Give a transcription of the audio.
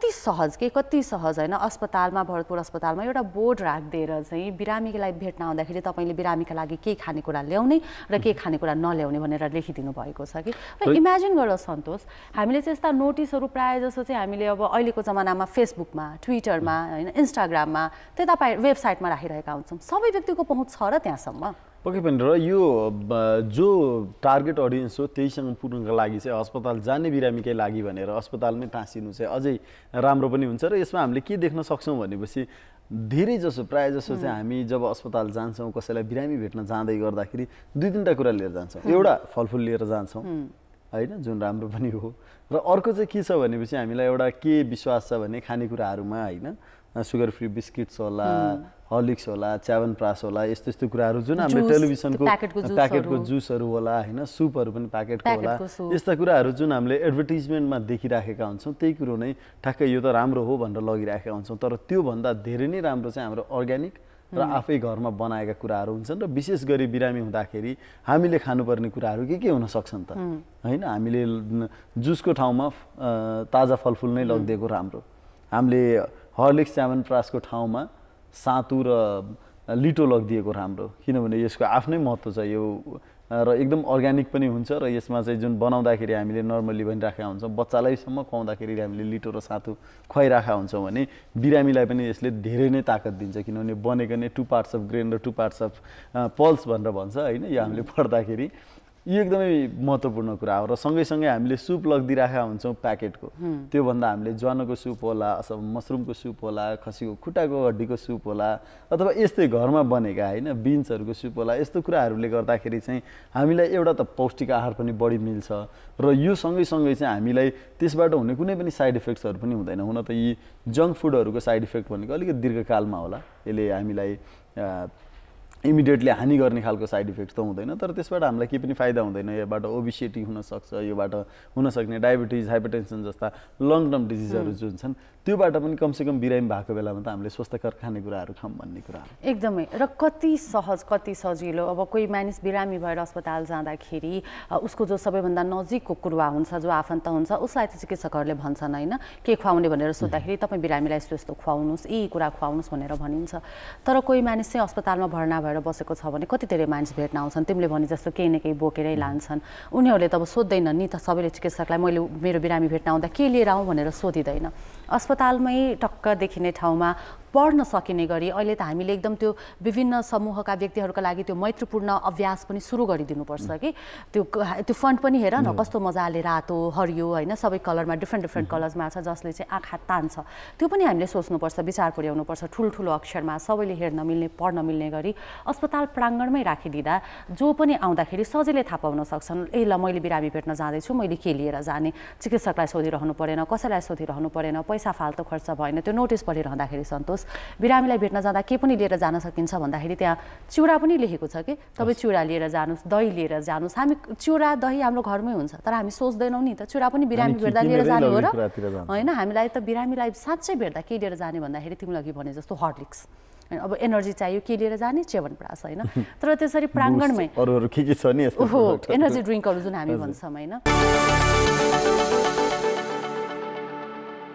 कति सहज के कति सहज होइन? अस्पतालमा भरतपुर अस्पतालमा एउटा बोर्ड राखिदिएर चाहिँ बिरामीलाई भेट्न आउँदाखेरि तपाईँले बिरामीका लागि के खानेकुरा ल्याउने र के खानेकुरा नल्याउने भनेर लेखिदिनु भएको छ कि? इमेजिन गर सन्तोष हामीले चाहिँ यस्ता नोटिसहरू प्रायः जसो चाहिँ हामीले अब अहिलेको जमानामा फेसबुकमा ट्विटरमा होइन इन्स्टाग्राममा त्यता वेबसाइटमा राखिरहेका हुन्छौँ। सबै व्यक्तिको पहुँच छ र त्यहाँसम्म। पक्कै पनि र यो जो टार्गेट अडियन्स हो त्यहीसँग पुग्नको लागि चाहिँ अस्पताल जाने बिरामीकै लागि भनेर अस्पतालमै टाँसिनु चाहिँ अझै राम्रो पनि हुन्छ र यसमा हामीले के देख्न सक्छौँ भनेपछि धेरै जसो प्रायः जसो चाहिँ हामी जब अस्पताल जान्छौँ कसैलाई बिरामी भेट्न जाँदै गर्दाखेरि दुई तिनवटा कुरा लिएर जान्छौँ। एउटा फलफुल लिएर जान्छौँ। होइन जुन राम्रो पनि हो। र अर्को चाहिँ के छ भनेपछि हामीलाई एउटा के विश्वास छ भने खानेकुराहरूमा होइन सुगर फ्री बिस्किट्स होला हर्लिक्स होला च्यावनप्रास होला यस्तो यस्तो कुराहरू जुन हामीले टेलिभिजनको प्याकेटको जुसहरू। होला होइन सुपहरू पनि प्याकेटको होला। यस्ता कुराहरू जुन हामीले एडभर्टिजमेन्टमा देखिराखेका हुन्छौँ त्यही कुरो नै ठ्याक्कै यो त राम्रो हो भनेर लगिराखेका हुन्छौँ तर त्योभन्दा धेरै नै राम्रो चाहिँ हाम्रो अर्ग्यानिक र आफै घरमा बनाएका कुराहरू हुन्छन् र विशेष गरी बिरामी हुँदाखेरि हामीले खानुपर्ने कुराहरू के के हुन सक्छन् त? होइन हामीले जुसको ठाउँमा ताजा फलफुल नै लगिदिएको राम्रो। हामीले हर्लिक्स च्यामनप्रासको ठाउँमा सातु र लिटो लगिदिएको राम्रो। किनभने यसको आफ्नै महत्त्व छ। यो र एकदम अर्ग्यानिक पनि हुन्छ र यसमा चाहिँ जुन बनाउँदाखेरि हामीले नर्मल्ली पनि राखेका हुन्छौँ बच्चालाईसम्म खुवाउँदाखेरि हामीले लिटो र सातु खुवाइराखेका हुन्छौँ भने बिरामीलाई पनि यसले धेरै नै ताकत दिन्छ। किनभने बनेको नै टु पार्ट्स अफ ग्रेन र टु पार्ट्स अफ पल्स भनेर भन्छ होइन? यो हामीले पढ्दाखेरि। यो एकदमै महत्त्वपूर्ण कुरा हो र सँगैसँगै हामीले सुप लगिदिइराखेका हुन्छौँ प्याकेटको। त्योभन्दा हामीले ज्वानोको सुप होला अथवा मसरुमको सुप होला खसीको खुट्टाको हड्डीको सुप होला अथवा यस्तै घरमा बनेका होइन बिन्सहरूको सुप होला यस्तो कुराहरूले गर्दाखेरि चाहिँ हामीलाई एउटा त पौष्टिक आहार पनि बढी मिल्छ र यो सँगैसँगै चाहिँ हामीलाई त्यसबाट हुने कुनै पनि साइड इफेक्ट्सहरू पनि हुँदैन। हुन त यी जङ्क फुडहरूको साइड इफेक्ट भनेको अलिकति दीर्घकालमा होला। यसले हामीलाई इमिडिएटली हानि गर्ने खालको साइड इफेक्ट त हुँदैन तर त्यसबाट हामीलाई केही पनि फाइदा हुँदैन। योबाट ओबिसिटी हुनसक्छ योबाट हुनसक्ने डायबिटिज हाइपरटेन्सन जस्ता लङ टर्म डिजिजहरू जुन छन् त्योबाट पनि कमसेकम बिरामी भएको बेलामा त हामीले स्वस्थकर खानेकुराहरू खाऊँ भन्ने कुरा एकदमै। र कति सहज कति सजिलो? अब कोही मानिस बिरामी भएर अस्पताल जाँदाखेरि उसको जो सबैभन्दा नजिकको कुरुवा हुन्छ जो आफन्त हुन्छ उसलाई त चिकित्सकहरूले भन्छन् होइन? के खुवाउने भनेर सोद्धाखेरि तपाईँ बिरामीलाई यस्तो यस्तो खुवाउनुहोस् यी कुरा खुवाउनुहोस् भनेर भनिन्छ। तर कोही मानिस चाहिँ अस्पतालमा भर्ना भएर बसेको छ भने कति धेरै मानिस भेट्न आउँछन्? तिमीले भने जस्तो केही न केही बोकेरै लान्छन्। उनीहरूले त अब सोध्दैनन् नि त सबैले चिकित्सकलाई मैले मेरो बिरामी भेट्न आउँदा के लिएर आउँ? भनेर सोधिँदैन। अस्पतालमै टक्क देखिने ठाउँमा पढ्न सकिने गरी अहिले त हामीले एकदम त्यो विभिन्न समूहका व्यक्तिहरूका लागि त्यो मैत्रीपूर्ण अभ्यास पनि सुरु गरिदिनुपर्छ कि। त्यो त्यो फन्ट पनि हेर न कस्तो मजाले रातो हरियो होइन सबै कलरमा डिफ्रेन्ट डिफ्रेन्ट कलर्समा छ जसले चाहिँ आँखा तान्छ। त्यो पनि हामीले सोच्नुपर्छ विचार पुर्याउनुपर्छ ठुल्ठुलो अक्षरमा सबैले हेर्न मिल्ने पढ्न मिल्ने गरी अस्पताल प्राङ्गणमै राखिदिँदा जो पनि आउँदाखेरि सजिलै थाहा पाउन सक्छन् ए ल मैले बिरामी भेट्न जाँदैछु मैले के लिएर जाने? चिकित्सकलाई सोधिरहनु परेन कसैलाई सोधिरहनु परेन पैसा फाल्तु खर्च भएन। त्यो नोटिस पढिरहँदाखेरि सन्तोष। बिरामीलाई भेट्न जाँदा के पनि लिएर जान सकिन्छ भन्दाखेरि त्यहाँ चिउरा पनि लेखेको छ कि? तपाईँ चिउरा लिएर जानुहोस् दही लिएर जानुहोस्। हामी चिउरा दही हाम्रो घरमै हुन्छ तर हामी सोच्दैनौँ नि त। चिउरा पनि बिरामी भेट्दा लिएर जाने हो र। होइन हामीलाई त बिरामीलाई साँच्चै भेट्दा के लिएर जाने भन्दाखेरि तिमीले अघि भने जस्तो हर्लिक्स। होइन, अब एनर्जी चाहियो के लिएर जाने? च्यवनप्रास होइन? तर त्यसरी प्राङ्गणमै अरू अरू के के छ नि यस्तो ओहो एनर्जी ड्रिङ्कहरू जुन हामी भन्छौँ होइन?